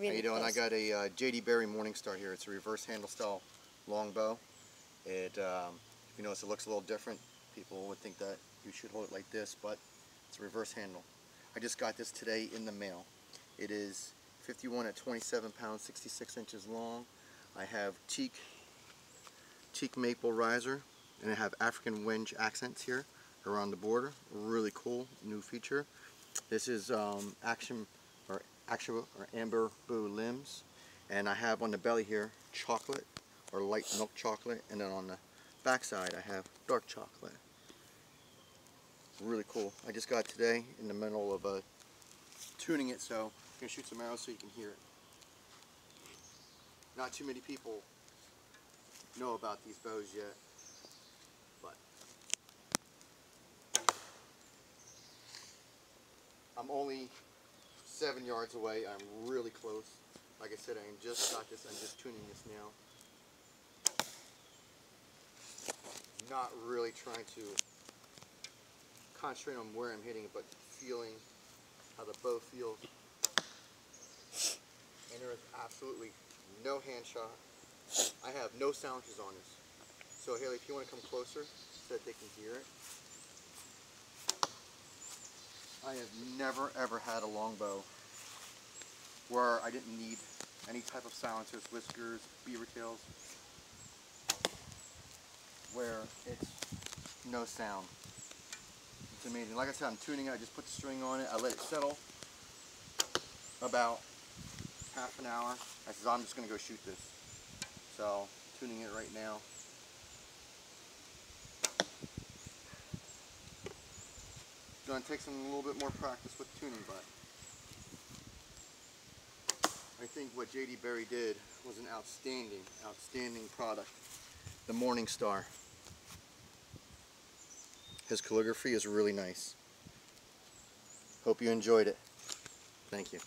really How you doing? I got a uh, JD Berry Morningstar here. It's a reverse handle style longbow. It, um, if you notice, it looks a little different. People would think that you should hold it like this, but it's a reverse handle. I just got this today in the mail. It is 51 at 27 pounds, 66 inches long. I have teak, teak maple riser, and I have African wenge accents here around the border. Really cool new feature. This is um, action or actual or amber blue limbs, and I have on the belly here chocolate or light milk chocolate, and then on the back side I have dark chocolate. Really cool. I just got today in the middle of uh, tuning it, so I'm gonna shoot some arrows so you can hear it. Not too many people know about these bows yet, but I'm only seven yards away. I'm really close. Like I said, I just got this. I'm just tuning this now. Not really trying to concentrate on where I'm hitting it, but feeling how the bow feels. And there is absolutely no hand shock. I have no silencers on this. So Haley, if you want to come closer so that they can hear it. I have never ever had a longbow where I didn't need any type of silencers, whiskers, beaver tails, where it's no sound. It's amazing. Like I said, I'm tuning it. I just put the string on it. I let it settle about half an hour. I said, I'm just going to go shoot this. So, tuning it right now. Gonna take some a little bit more practice with tuning, but I think what JD Berry did was an outstanding, outstanding product. The Morningstar. His calligraphy is really nice. Hope you enjoyed it. Thank you.